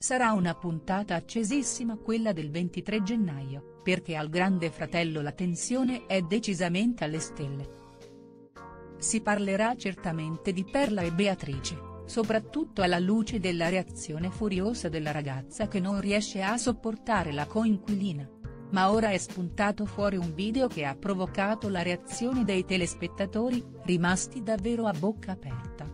Sarà una puntata accesissima quella del 23 gennaio, perché al Grande Fratello la tensione è decisamente alle stelle. Si parlerà certamente di Perla e Beatrice, soprattutto alla luce della reazione furiosa della ragazza che non riesce a sopportare la coinquilina. Ma ora è spuntato fuori un video che ha provocato la reazione dei telespettatori, rimasti davvero a bocca aperta.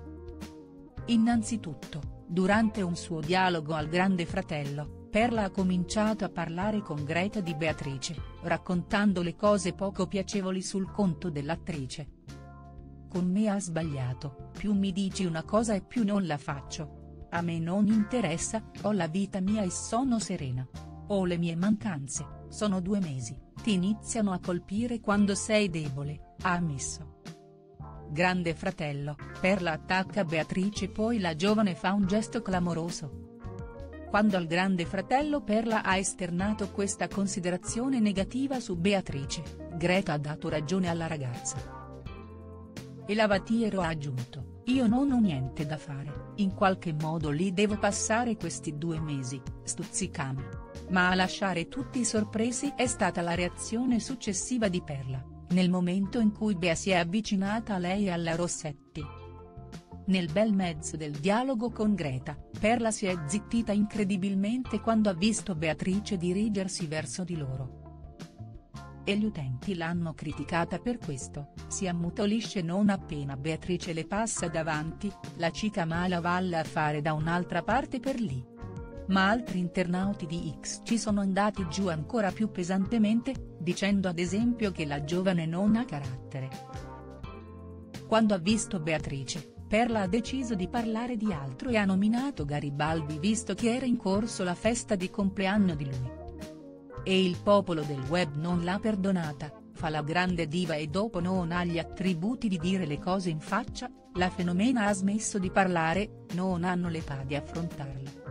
Innanzitutto, durante un suo dialogo al Grande Fratello, Perla ha cominciato a parlare con Greta di Beatrice, raccontando le cose poco piacevoli sul conto dell'attrice. Con me ha sbagliato, più mi dici una cosa e più non la faccio. A me non interessa, ho la vita mia e sono serena. Ho le mie mancanze, sono due mesi, ti iniziano a colpire quando sei debole, ha ammesso. Grande fratello, Perla attacca Beatrice poi la giovane fa un gesto clamoroso. Quando al grande fratello Perla ha esternato questa considerazione negativa su Beatrice, Greta ha dato ragione alla ragazza. E Lavatiero ha aggiunto, io non ho niente da fare, in qualche modo li devo passare questi due mesi, stuzzicami. Ma a lasciare tutti sorpresi è stata la reazione successiva di Perla, nel momento in cui Bea si è avvicinata a lei e alla Rossetti. Nel bel mezzo del dialogo con Greta, Perla si è zittita incredibilmente quando ha visto Beatrice dirigersi verso di loro. E gli utenti l'hanno criticata per questo, si ammutolisce non appena Beatrice le passa davanti, la cica mala valla a fare da un'altra parte per lì ma altri internauti di X ci sono andati giù ancora più pesantemente, dicendo ad esempio che la giovane non ha carattere. Quando ha visto Beatrice, Perla ha deciso di parlare di altro e ha nominato Garibaldi visto che era in corso la festa di compleanno di lui. E il popolo del web non l'ha perdonata, fa la grande diva e dopo non ha gli attributi di dire le cose in faccia, la fenomena ha smesso di parlare, non hanno l'età di affrontarla.